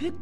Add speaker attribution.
Speaker 1: Hüt